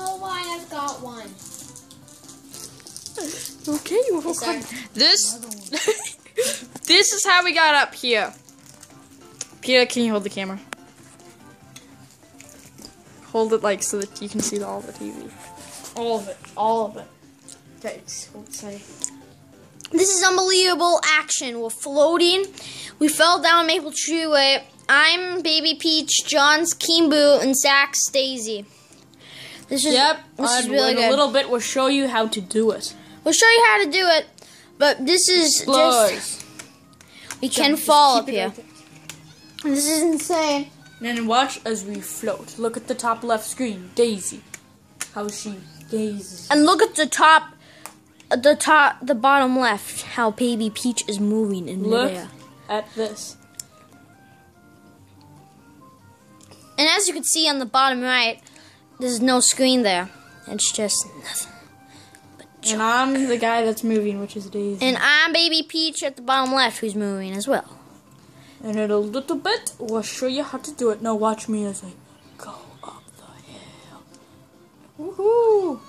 know why I've got one. Okay, well, Sorry. this this is how we got up here. Peter, can you hold the camera? Hold it like so that you can see all the TV. All of it. All of it. Okay, so say. This is unbelievable action. We're floating. We fell down Maple Treeway. I'm Baby Peach, John's King Boo, and Zach's Daisy. This is Yep. This is really good. a little bit, we'll show you how to do it. We'll show you how to do it, but this is just we can fall up here. right. This is insane. And then watch as we float. Look at the top left screen. Daisy. How she gazes. And look at the top, the top, the bottom left. How Baby Peach is moving in Look midair. at this. And as you can see on the bottom right, there's no screen there. It's just nothing. And I'm the guy that's moving, which is Daisy. And I'm Baby Peach at the bottom left, who's moving as well. And in a little bit, we'll show you how to do it. Now watch me as I go up the hill. Woohoo!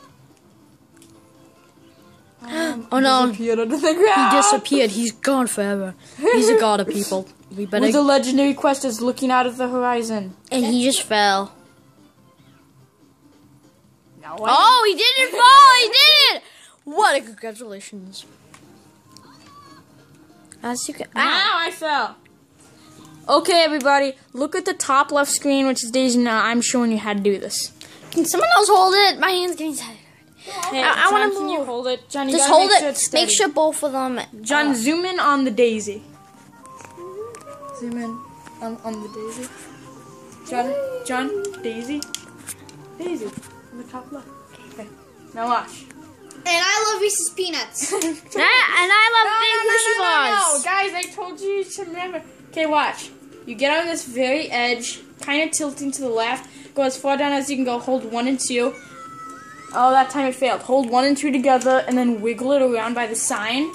Um, Oh, no. Disappeared under the ground. He disappeared. He's gone forever. He's a god of people. We better. With the legendary quest is looking out of the horizon. And he just fell. Now Oh, he didn't fall. He did it. What a congratulations. As you can. Now Ow. I fell. Okay, everybody, look at the top left screen, which is Daisy. Now I'm showing you how to do this. Can someone else hold it? My hand's getting tired. Hey, I- I can you move. hold it? John, you Just hold make it. Sure Make sure both of them. John, uh, zoom in on the daisy. Zoom in on, on the daisy. John, John, daisy. Daisy. On the top left. Okay. Now watch. And I love Reese's peanuts. and I love big no, no, mushy no, no, no. bars. Guys, I told you to remember. Okay, watch. You get on this very edge, kind of tilting to the left. Go as far down as you can go. Hold one and two. Oh, that time it failed. Hold one and two together, and then wiggle it around by the sign,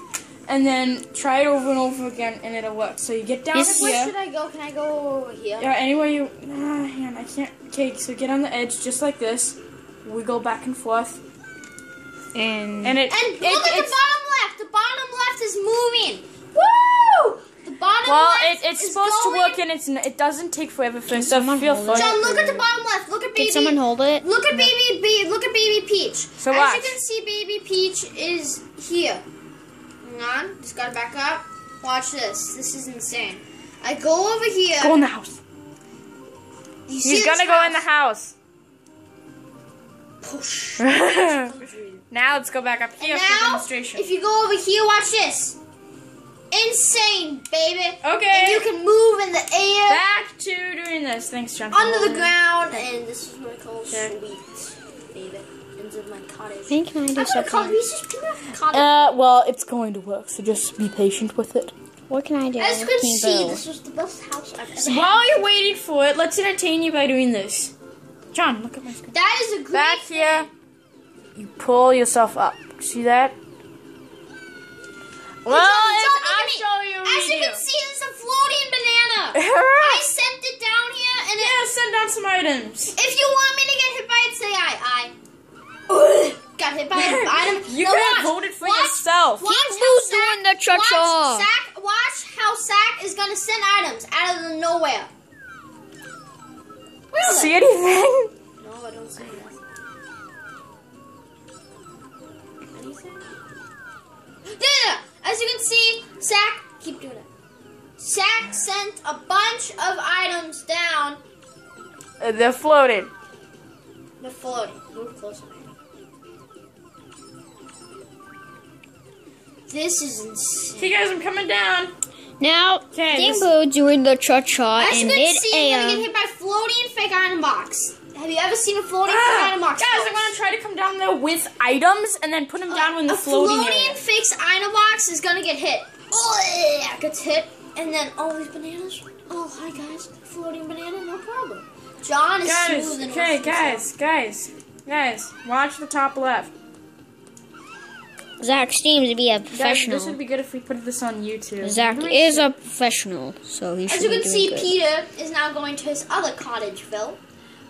and then try it over and over again, and it'll work. So you get down This- here. Where should I go? Can I go over here? Yeah, anywhere you. Ah, man, I can't. Okay, so get on the edge just like this. Wiggle back and forth. And And it. And it, look at the it's- bottom left. The bottom left is moving. Woo! The bottom Well, left it, it's is supposed going- to work, and it's it doesn't take forever for stuff to feel John, fun. look at the bottom left. Look at baby. Someone hold it? Look at baby. Ba- look at baby Peach. So As watch. you can see, baby Peach is here. Hang on. Just gotta back up. Watch this. This is insane. I go over here. Go in the house. You see He's this gonna go in the house? House. Push. now let's go back up here for now, demonstration. if you go over here, watch this. Insane, baby. Okay. And you can move in the air. Back to doing this. Thanks, John. under the ground, and this is what I call Okay. sweet, baby. Into my cottage. think can I do I'm gonna call something? Cottage. Uh, well, it's going to work, so just be patient with it. What can I do? As you can see, Boo? this was the best house I've ever had. While you're waiting for it, let's entertain you by doing this. John, look at my screen. That is a great Back here, you pull yourself up. See that? Well, John, John, look I'll at me. show you. As you video. can see, it's a floating banana. I sent it down here, and it, yeah, send down some items. if you want me to get hit by it, say I. I got hit by an item. You Now could have watch, voted for watch, yourself. Watch Keep how doing the cha-cha. Watch, Zach, watch how Zach is gonna send items out of nowhere. Are See anything? No, I don't see that. Anything? There! As you can see, Zach, keep doing it. Zach sent a bunch of items down. Uh, they're floating. They're floating. Move closer. This is insane. Hey guys, I'm coming down. Now, Okay, King doing the cha cha As in you can mid see, you're gonna get hit by floating fake item box. Have you ever seen a floating fake Ah, item box? guys, I'm gonna try to come down there with items and then put them down when the floating. a floating. floating fake item box is gonna get hit. Oh, yeah, gets hit, and then all these bananas. Oh, hi guys, floating banana, no problem. John is Guys, smooth and okay, with guys, guys, guys, watch the top left. Zach seems to be a Guys, professional. this would be good if we put this on YouTube. Zach is see. a professional, so he should As you be can see, good. Peter is now going to his other cottage, Phil,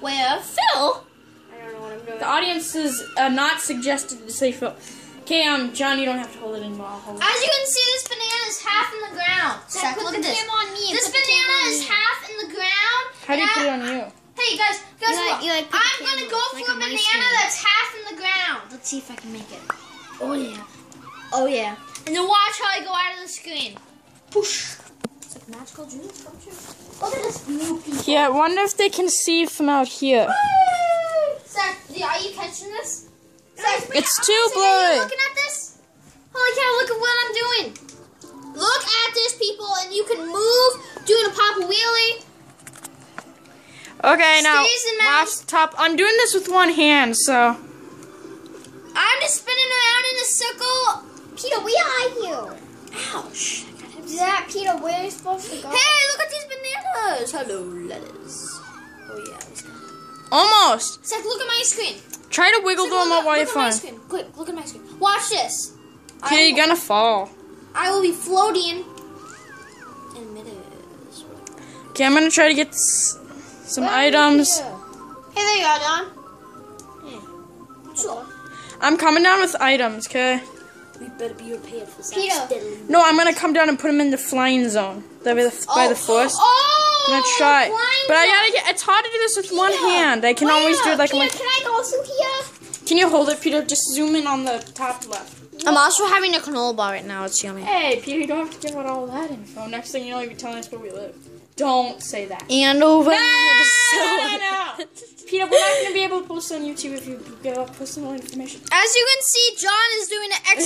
where Phil. I don't know what I'm doing. The audience is uh, not suggested to say Phil. Okay, um, John, you don't have to hold it anymore. I'll hold it. As you can see, this banana is half in the ground. Zach, look at this. on me. This banana is half in the ground. How do you and put it on you? Hey guys, guys, you like, you like I'm gonna camera go like for a banana that's half in the ground. Let's see if I can make it. Oh yeah. Oh yeah. And then watch how I go out of the screen. Whoosh. It's like magical dreams come true. Look at this new piece. Yeah, I wonder if they can see from out here. Zach, are you catching this? Zach, It's too are you blurry. looking at this? Holy cow, look at what I'm doing. Look at this, people, and you can move, doing a pop wheelie. Okay, now Stays last top. I'm doing this with one hand, so I'm just spinning around in a circle. Peter, where are you? Ouch. Zach, Peter, where are you supposed to go? Hey, look at these bananas. Hello, lettuce. Oh, yeah. let's go. almost. Zach, look at my screen. Try to wiggle Zach, them up while you're look at my screen. Quick, look at my screen. Watch this. I Okay, you're will- gonna fall. I will be floating in midair. Okay, I'm gonna try to get s- some Where items. Hey, there you are, Don. So, I'm coming down with items, okay? We better be prepared for Zach's Peter. deadly No, I'm gonna come down and put him in the flying zone. That by the, by the forest. Oh! I'm gonna try. But I gotta get. It's hard to do this with one hand. I can always do it like Peter, my. can I go through here? Can you hold it, Peter? Just zoom in on the top left. I'm also having a canola bar right now. It's yummy. Hey, Peter, you don't have to give out all that info. Next thing you know, you'll be telling us where we live. Don't say that. And over. No, no, no. Peter, we're not gonna be able to post on YouTube if you give out personal information. As you can see, John is doing XL,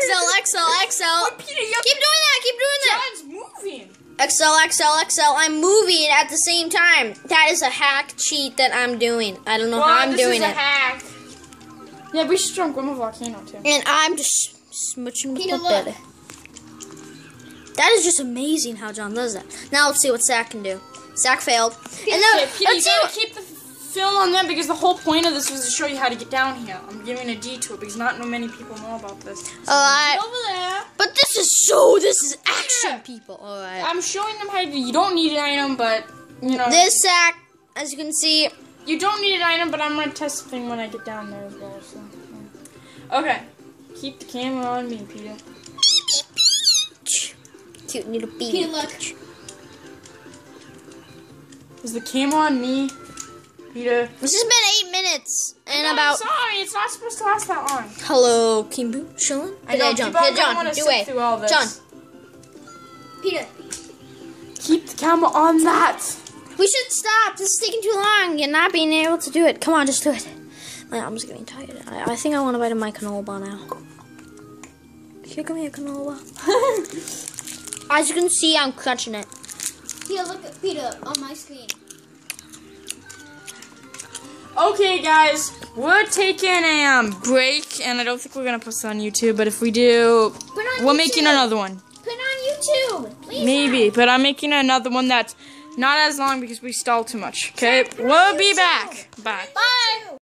XL, XL, XL. Peter, you Keep doing that. Keep doing that. John's moving. XL, XL, XL. I'm moving at the same time. That is a hack cheat that I'm doing. I don't know Well, how I'm this doing is a it. hack. Yeah, we should jump Grumble Volcano too. And I'm just smooching with Peter, my look. belly. That is just amazing how John does that. Now let's see what Zach can do. Zach failed. And Yeah, now, let's see gotta what, keep the film on them because the whole point of this was to show you how to get down here. I'm giving a detour because not many people know about this. So Alright. over there. But this is so, this is action, people. Alright. I'm showing them how to. You don't need an item, but you know. This Zach, as you can see, You don't need an item, but I'm gonna test something when I get down there as well. So. Okay. Keep the camera on me, Peter. Cute little baby. Peter, look. Is the camera on me, Peter? This has been eight minutes and No, I'm about. sorry, it's not supposed to last that long. Hello, King Boo, chilling. I know, Hey, John. people Hey, John. Do it. through all this. John, Peter. Keep the camera on that. we should stop. This is taking too long. You're not being able to do it. Come on, just do it. My arm's getting tired. I, I think I want to bite of my canola bar now. Here, come here, canola. As you can see, I'm clutching it. Peter, look at Peter on my screen. Okay, guys, we're taking a um, break, and I don't think we're gonna post it on YouTube. But if we do, Put it on we're YouTube. making another one. Put it on YouTube. Please. Maybe, but I'm making another one that's not as long because we stalled too much. Okay, we'll be back. Bye. Bye.